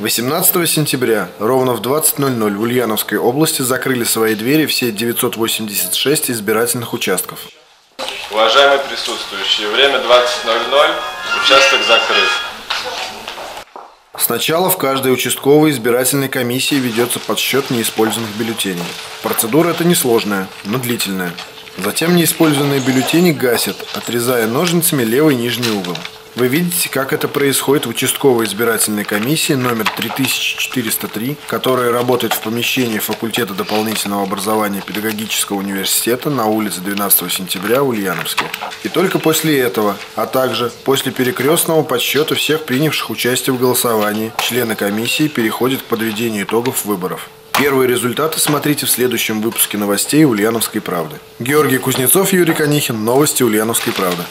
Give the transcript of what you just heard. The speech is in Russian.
18 сентября ровно в 20.00 в Ульяновской области закрыли свои двери все 986 избирательных участков. Уважаемые присутствующие, время 20.00, участок закрыт. Сначала в каждой участковой избирательной комиссии ведется подсчет неиспользованных бюллетеней. Процедура эта несложная, но длительная. Затем неиспользованные бюллетени гасят, отрезая ножницами левый нижний угол. Вы видите, как это происходит в участковой избирательной комиссии номер 3403, которая работает в помещении факультета дополнительного образования педагогического университета на улице 12 сентября в Ульяновске. И только после этого, а также после перекрестного подсчета всех принявших участие в голосовании, члены комиссии переходят к подведению итогов выборов. Первые результаты смотрите в следующем выпуске новостей Ульяновской правды. Георгий Кузнецов, Юрий Конихин. Новости Ульяновской правды.